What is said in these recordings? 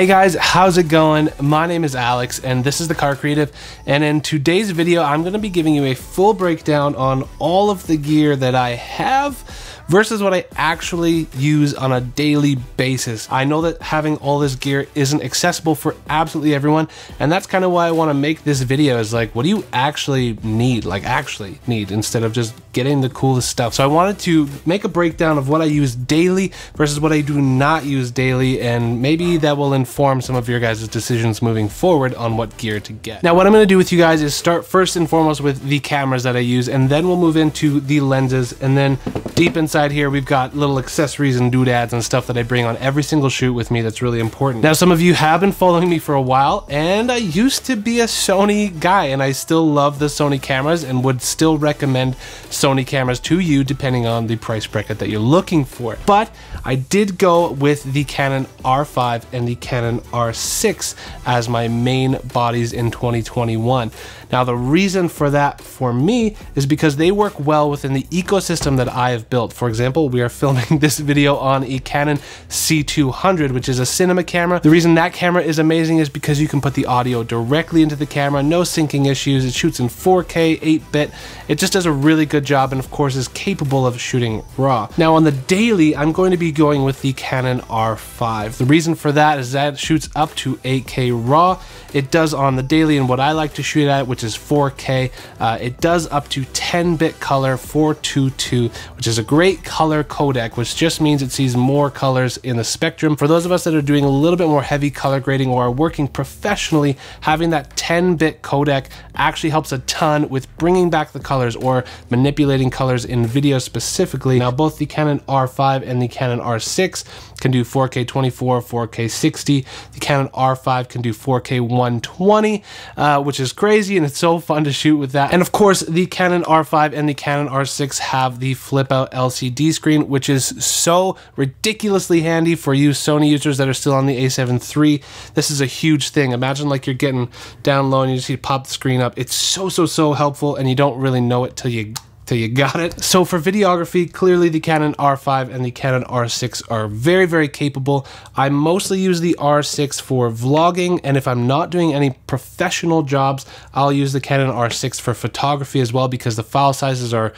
Hey guys, how's it going? My name is Alex and this is the Car Creative and in today's video I'm going to be giving you a full breakdown on all of the gear that I have versus what I actually use on a daily basis. I know that having all this gear isn't accessible for absolutely everyone, and that's kind of why I want to make this video is like, what do you actually need? Like actually need instead of just getting the coolest stuff. So I wanted to make a breakdown of what I use daily versus what I do not use daily, and maybe that will inform some of your guys' decisions moving forward on what gear to get. Now, what I'm going to do with you guys is start first and foremost with the cameras that I use, and then we'll move into the lenses, and then deep inside side here, we've got little accessories and doodads and stuff that I bring on every single shoot with me that's really important. Now, some of you have been following me for a while, and I used to be a Sony guy, and I still love the Sony cameras and would still recommend Sony cameras to you depending on the price bracket that you're looking for. But I did go with the Canon R5 and the Canon R6 as my main bodies in 2021. Now, the reason for that for me is because they work well within the ecosystem that I have built. For example, we are filming this video on a Canon C200, which is a cinema camera. The reason that camera is amazing is because you can put the audio directly into the camera, no syncing issues. It shoots in 4K, 8-bit. It just does a really good job and of course is capable of shooting RAW. Now on the daily, I'm going to be going with the Canon R5. The reason for that is that it shoots up to 8K RAW. It does on the daily and what I like to shoot at, which which is 4K. Uh, it does up to 10-bit color 422, which is a great color codec, which just means it sees more colors in the spectrum. For those of us that are doing a little bit more heavy color grading or are working professionally, having that 10-bit codec actually helps a ton with bringing back the colors or manipulating colors in video specifically. Now, both the Canon R5 and the Canon R6 can do 4K 24, 4K 60. The Canon R5 can do 4K 120, uh, which is crazy and it's so fun to shoot with that. And of course, the Canon R5 and the Canon R6 have the flip out LCD screen, which is so ridiculously handy for you Sony users that are still on the a7 III. This is a huge thing. Imagine like you're getting down low and you just need to pop the screen up. It's so, so, so helpful and you don't really know it till you till you got it. So for videography, clearly the Canon R5 and the Canon R6 are very, very capable. I mostly use the R6 for vlogging, and if I'm not doing any professional jobs, I'll use the Canon R6 for photography as well because the file sizes are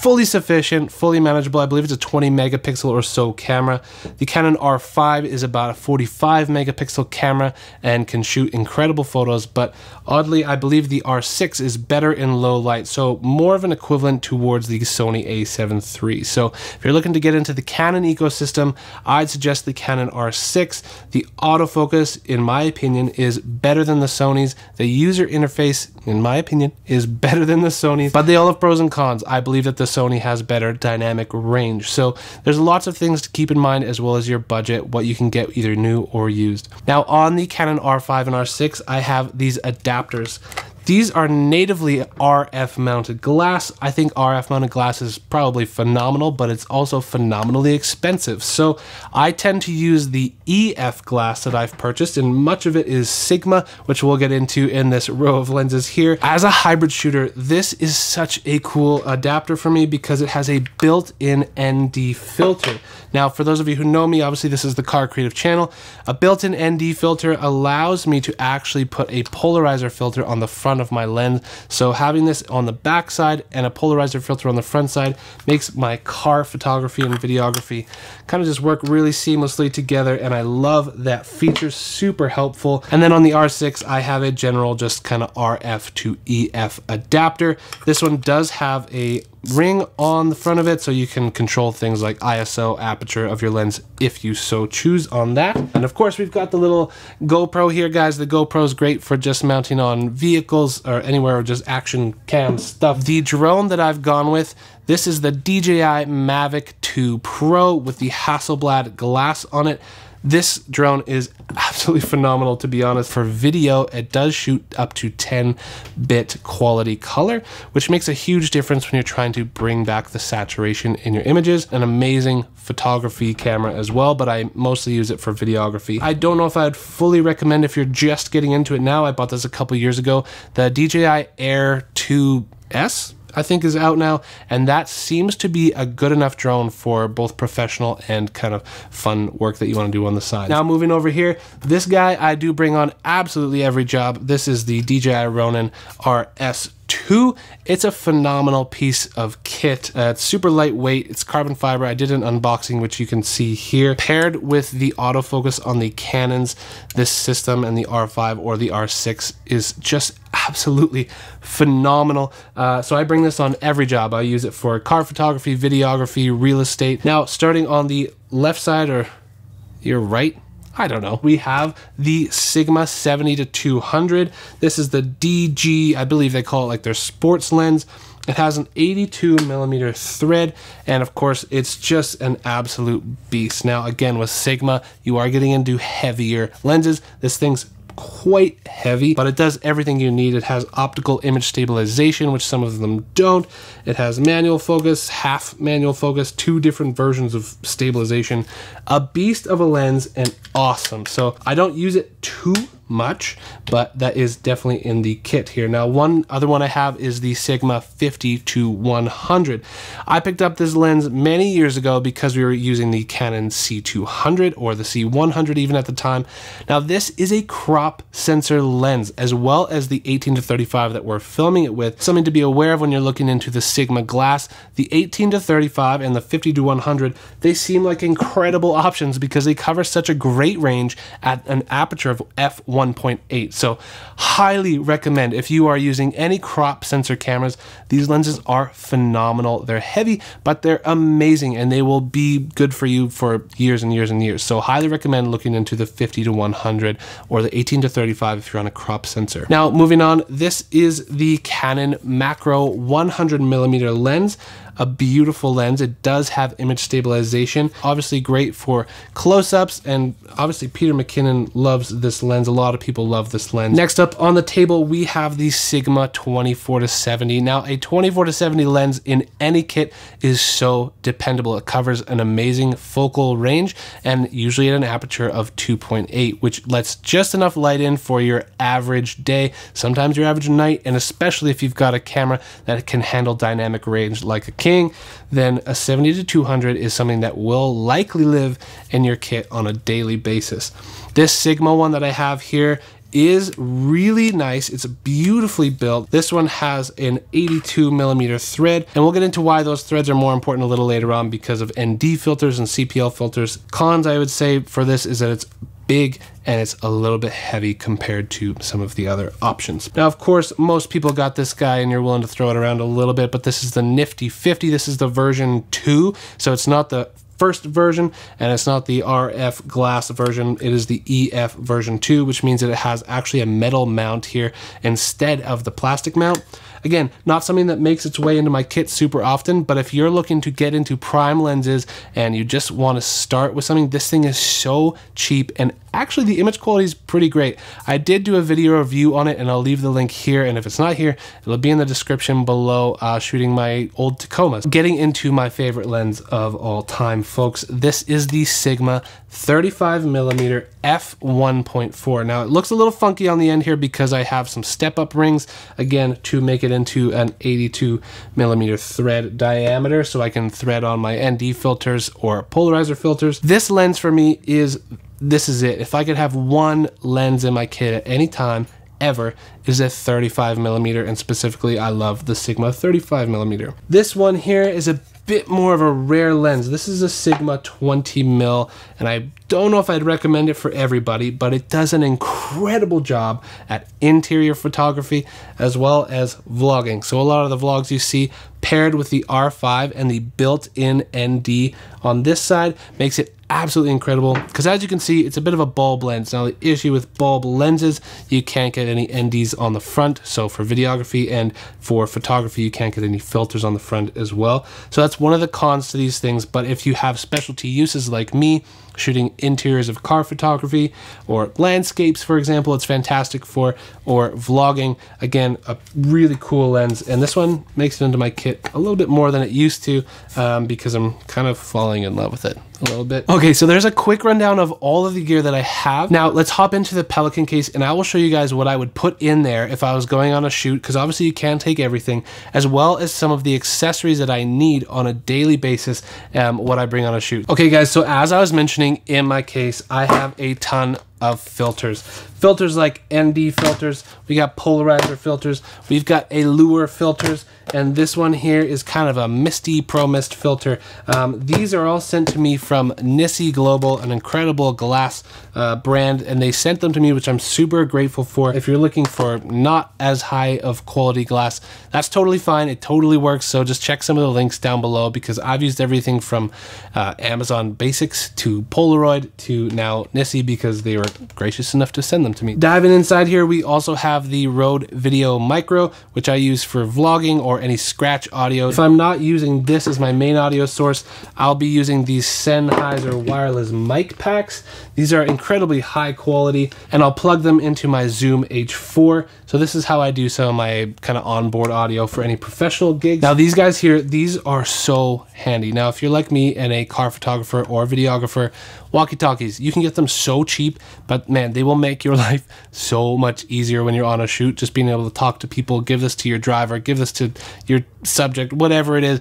fully sufficient, fully manageable. I believe it's a 20 megapixel or so camera. The Canon R5 is about a 45 megapixel camera and can shoot incredible photos, but oddly, I believe the R6 is better in low light, so more of an equivalent towards the Sony a7 III. So if you're looking to get into the Canon ecosystem, I'd suggest the Canon R6. The autofocus, in my opinion, is better than the Sony's. The user interface, in my opinion, is better than the Sony's, but they all have pros and cons. I believe that the Sony has better dynamic range. So there's lots of things to keep in mind as well as your budget, what you can get either new or used. Now on the Canon R5 and R6, I have these adapters. These are natively RF mounted glass. I think RF mounted glass is probably phenomenal, but it's also phenomenally expensive. So I tend to use the EF glass that I've purchased, and much of it is Sigma, which we'll get into in this row of lenses here. As a hybrid shooter, this is such a cool adapter for me because it has a built-in ND filter. Now, for those of you who know me, obviously this is the Car Creative channel. A built-in ND filter allows me to actually put a polarizer filter on the front of my lens. So having this on the back side and a polarizer filter on the front side makes my car photography and videography kind of just work really seamlessly together. And I love that feature, super helpful. And then on the R6, I have a general just kind of RF to EF adapter. This one does have a ring on the front of it so you can control things like ISO aperture of your lens if you so choose on that. And of course we've got the little GoPro here guys. The GoPro is great for just mounting on vehicles or anywhere or just action cam stuff. The drone that I've gone with this is the DJI Mavic 2 Pro with the Hasselblad glass on it. This drone is absolutely phenomenal, to be honest. For video, it does shoot up to 10 bit quality color, which makes a huge difference when you're trying to bring back the saturation in your images. An amazing photography camera as well, but I mostly use it for videography. I don't know if I'd fully recommend if you're just getting into it now. I bought this a couple years ago. The DJI Air 2S I think is out now, and that seems to be a good enough drone for both professional and kind of fun work that you want to do on the side. Now moving over here, this guy I do bring on absolutely every job. This is the DJI Ronin RS 2. It's a phenomenal piece of kit. Uh, it's super lightweight. It's carbon fiber. I did an unboxing, which you can see here. Paired with the autofocus on the Canons, this system and the R5 or the R6 is just absolutely phenomenal. Uh, so I bring this on every job. I use it for car photography, videography, real estate. Now, starting on the left side or your right, I don't know. We have the Sigma 70 to 200. This is the DG, I believe they call it like their sports lens. It has an 82 millimeter thread, and of course, it's just an absolute beast. Now, again, with Sigma, you are getting into heavier lenses. This thing's quite heavy, but it does everything you need. It has optical image stabilization, which some of them don't. It has manual focus, half manual focus, two different versions of stabilization. A beast of a lens and awesome. So I don't use it too much, but that is definitely in the kit here. Now, one other one I have is the Sigma 50 to 100. I picked up this lens many years ago because we were using the Canon C200 or the C100 even at the time. Now, this is a crop sensor lens as well as the 18 to 35 that we're filming it with. Something to be aware of when you're looking into the Sigma glass. The 18 to 35 and the 50 to 100, they seem like incredible options because they cover such a great range at an aperture of f1 1.8. So highly recommend if you are using any crop sensor cameras, these lenses are phenomenal. They're heavy, but they're amazing and they will be good for you for years and years and years. So highly recommend looking into the 50 to 100 or the 18 to 35 if you're on a crop sensor. Now moving on, this is the Canon macro 100 millimeter lens a beautiful lens. It does have image stabilization. Obviously great for close-ups and obviously Peter McKinnon loves this lens. A lot of people love this lens. Next up on the table, we have the Sigma 24 to 70. Now a 24 to 70 lens in any kit is so dependable. It covers an amazing focal range and usually at an aperture of 2.8, which lets just enough light in for your average day, sometimes your average night, and especially if you've got a camera that can handle dynamic range like a king, then a 70 to 200 is something that will likely live in your kit on a daily basis. This Sigma one that I have here is really nice. It's beautifully built. This one has an 82 millimeter thread, and we'll get into why those threads are more important a little later on because of ND filters and CPL filters. Cons, I would say, for this is that it's big and it's a little bit heavy compared to some of the other options. Now, of course, most people got this guy and you're willing to throw it around a little bit, but this is the Nifty 50. This is the version 2, so it's not the first version and it's not the RF glass version it is the EF version 2 which means that it has actually a metal mount here instead of the plastic mount Again, not something that makes its way into my kit super often, but if you're looking to get into prime lenses and you just want to start with something, this thing is so cheap and actually the image quality is pretty great. I did do a video review on it and I'll leave the link here and if it's not here, it'll be in the description below uh, shooting my old Tacomas. Getting into my favorite lens of all time, folks, this is the Sigma 35 millimeter f1.4. Now it looks a little funky on the end here because I have some step up rings again to make it into an 82 millimeter thread diameter so I can thread on my ND filters or polarizer filters. This lens for me is this is it. If I could have one lens in my kit at any time ever is a 35 millimeter and specifically I love the Sigma 35 millimeter. This one here is a bit more of a rare lens. This is a Sigma 20 mil, and I don't know if I'd recommend it for everybody, but it does an incredible job at interior photography as well as vlogging. So a lot of the vlogs you see paired with the R5 and the built-in ND on this side makes it absolutely incredible because as you can see it's a bit of a bulb lens now the issue with bulb lenses you can't get any NDs on the front so for videography and for photography you can't get any filters on the front as well so that's one of the cons to these things but if you have specialty uses like me shooting interiors of car photography or landscapes, for example, it's fantastic for, or vlogging. Again, a really cool lens. And this one makes it into my kit a little bit more than it used to um, because I'm kind of falling in love with it. a little bit. Okay, so there's a quick rundown of all of the gear that I have. Now let's hop into the Pelican case and I will show you guys what I would put in there if I was going on a shoot, because obviously you can't take everything, as well as some of the accessories that I need on a daily basis, um, what I bring on a shoot. Okay guys, so as I was mentioning in my case, I have a ton of filters. Filters like ND filters, we got polarizer filters, we've got Allure filters, and this one here is kind of a misty pro mist filter. Um, these are all sent to me from NiSi Global, an incredible glass uh, brand, and they sent them to me, which I'm super grateful for. If you're looking for not as high of quality glass, that's totally fine. It totally works. So just check some of the links down below because I've used everything from uh, Amazon Basics to Polaroid to now NiSi because they were gracious enough to send them to me. Diving inside here, we also have the Rode Video Micro, which I use for vlogging or any scratch audio. If I'm not using this as my main audio source, I'll be using these Sennheiser wireless mic packs. These are incredibly high quality and I'll plug them into my Zoom H4. So this is how I do some of my kind of onboard audio for any professional gigs. Now these guys here, these are so handy. Now if you're like me and a car photographer or videographer, walkie-talkies, you can get them so cheap, but man, they will make your life so much easier when you're on a shoot. Just being able to talk to people, give this to your driver, give this to your subject, whatever it is,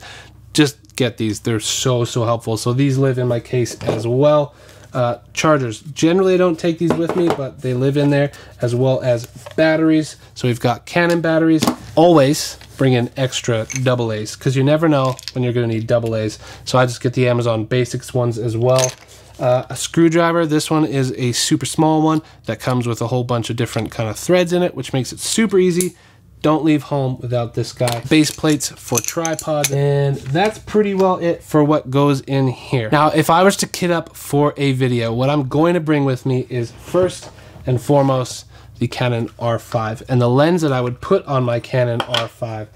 just get these. They're so, so helpful. So these live in my case as well. Uh, chargers. Generally, I don't take these with me, but they live in there as well as batteries. So we've got Canon batteries. Always bring in extra double A's because you never know when you're going to need double A's. So I just get the Amazon Basics ones as well. Uh, a screwdriver, this one is a super small one that comes with a whole bunch of different kind of threads in it, which makes it super easy. Don't leave home without this guy. Base plates for tripod, and that's pretty well it for what goes in here. Now, if I was to kit up for a video, what I'm going to bring with me is first and foremost the Canon R5. And the lens that I would put on my Canon R5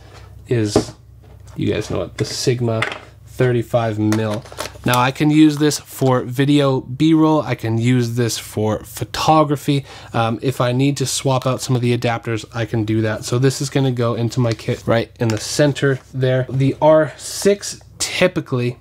is, you guys know it, the Sigma 35 mil. Now I can use this for video B-roll. I can use this for photography. Um, if I need to swap out some of the adapters, I can do that. So this is going to go into my kit right in the center there. The R6 typically,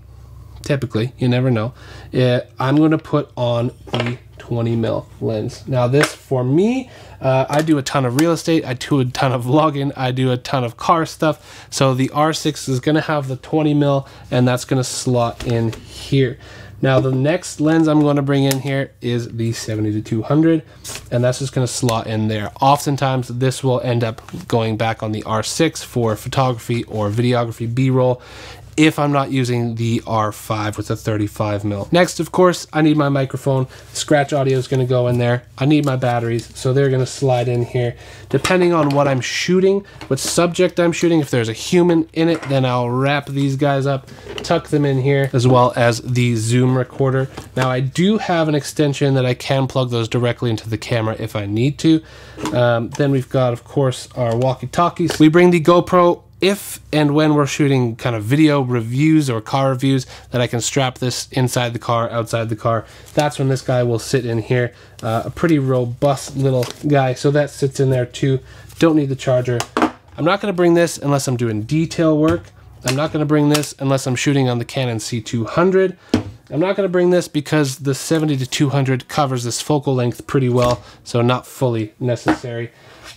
typically, you never know, uh, I'm going to put on the 20 mil lens. Now this for me, uh, I do a ton of real estate, I do a ton of vlogging, I do a ton of car stuff. So the R6 is gonna have the 20 mil and that's gonna slot in here. Now the next lens I'm going to bring in here is the 70 to 200 and that's just going to slot in there. Oftentimes this will end up going back on the R6 for photography or videography B-roll if I'm not using the R5 with a 35 mil. Next, of course, I need my microphone. Scratch audio is going to go in there. I need my batteries, so they're going to slide in here. Depending on what I'm shooting, what subject I'm shooting, if there's a human in it, then I'll wrap these guys up, tuck them in here, as well as the zoom recorder. Now, I do have an extension that I can plug those directly into the camera if I need to. Um, then we've got, of course, our walkie-talkies. We bring the GoPro if and when we're shooting kind of video reviews or car reviews that I can strap this inside the car, outside the car, that's when this guy will sit in here. Uh, a pretty robust little guy, so that sits in there too. Don't need the charger. I'm not going to bring this unless I'm doing detail work. I'm not going to bring this unless I'm shooting on the Canon C200. I'm not going to bring this because the 70 to 200 covers this focal length pretty well, so not fully necessary.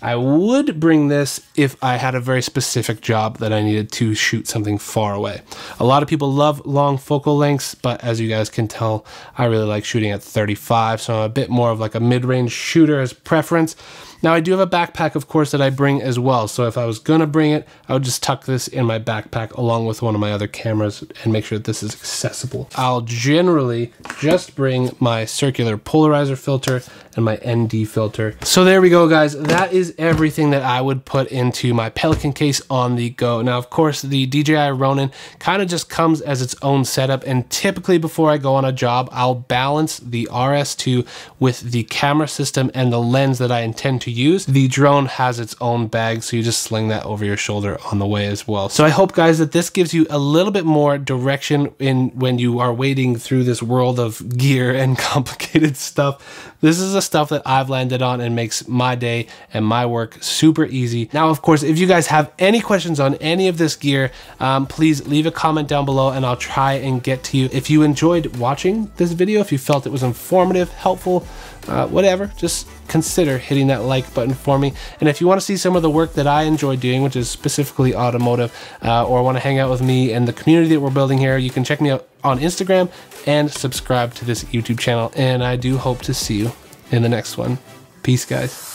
I would bring this if I had a very specific job that I needed to shoot something far away. A lot of people love long focal lengths, but as you guys can tell, I really like shooting at 35, so I'm a bit more of like a mid-range shooter as preference. Now I do have a backpack, of course, that I bring as well. So if I was gonna bring it, I would just tuck this in my backpack along with one of my other cameras and make sure that this is accessible. I'll generally just bring my circular polarizer filter and my ND filter. So there we go, guys. That is everything that I would put into my Pelican case on the go. Now, of course, the DJI Ronin kind of just comes as its own setup. And typically before I go on a job, I'll balance the RS2 with the camera system and the lens that I intend to use. The drone has its own bag, so you just sling that over your shoulder on the way as well. So I hope guys that this gives you a little bit more direction in when you are wading through this world of gear and complicated stuff. This is the stuff that I've landed on and makes my day and my work super easy. Now, of course, if you guys have any questions on any of this gear, um, please leave a comment down below and I'll try and get to you. If you enjoyed watching this video, if you felt it was informative, helpful, uh, whatever, just consider hitting that like button for me. And if you want to see some of the work that I enjoy doing, which is specifically automotive, uh, or want to hang out with me and the community that we're building here, you can check me out on Instagram and subscribe to this YouTube channel. And I do hope to see you in the next one. Peace, guys.